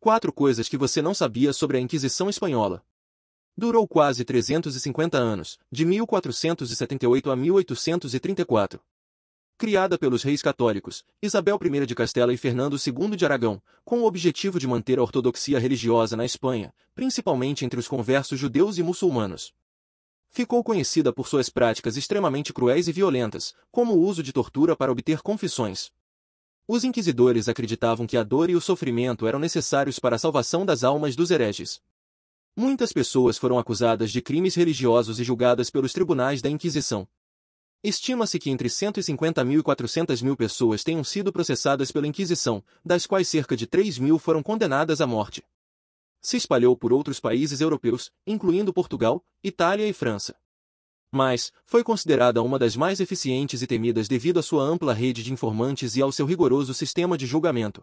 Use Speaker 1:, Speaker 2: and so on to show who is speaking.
Speaker 1: Quatro coisas que você não sabia sobre a Inquisição Espanhola. Durou quase 350 anos, de 1478 a 1834. Criada pelos reis católicos, Isabel I de Castela e Fernando II de Aragão, com o objetivo de manter a ortodoxia religiosa na Espanha, principalmente entre os conversos judeus e muçulmanos. Ficou conhecida por suas práticas extremamente cruéis e violentas, como o uso de tortura para obter confissões, os inquisidores acreditavam que a dor e o sofrimento eram necessários para a salvação das almas dos hereges. Muitas pessoas foram acusadas de crimes religiosos e julgadas pelos tribunais da Inquisição. Estima-se que entre 150 mil e 400 mil pessoas tenham sido processadas pela Inquisição, das quais cerca de 3 mil foram condenadas à morte. Se espalhou por outros países europeus, incluindo Portugal, Itália e França mas foi considerada uma das mais eficientes e temidas devido à sua ampla rede de informantes e ao seu rigoroso sistema de julgamento.